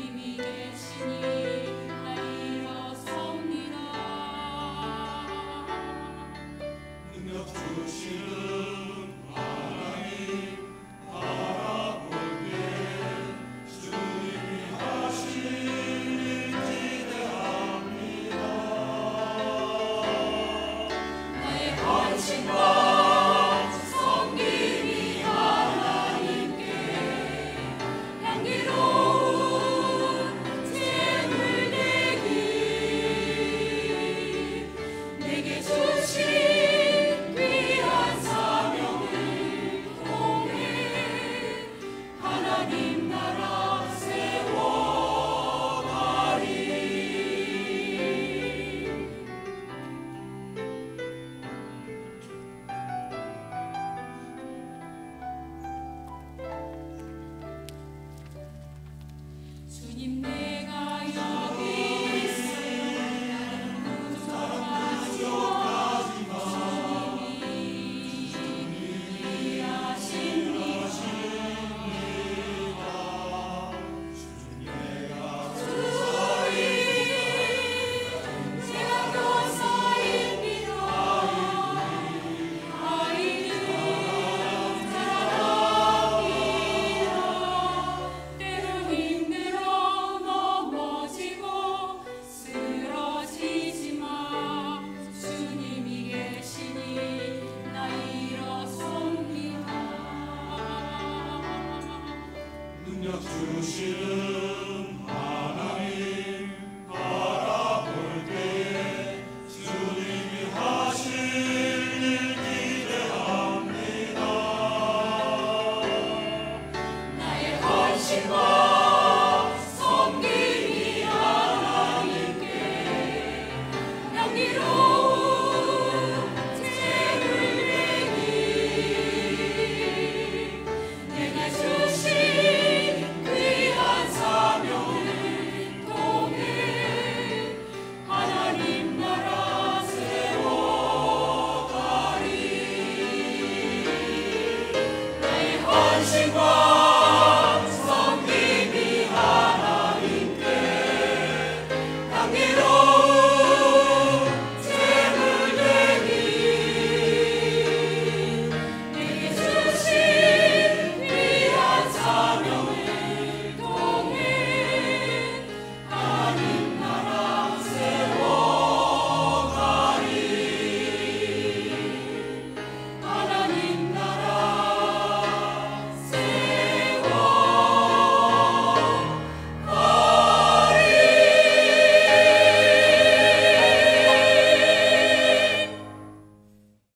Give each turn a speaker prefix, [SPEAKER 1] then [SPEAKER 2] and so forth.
[SPEAKER 1] divine. e me